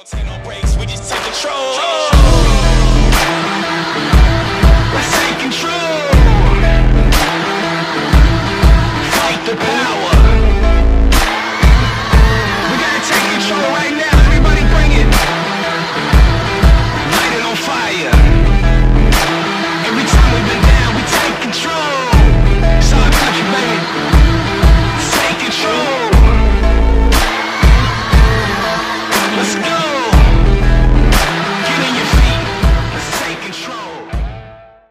don't take no breaks, we just take control.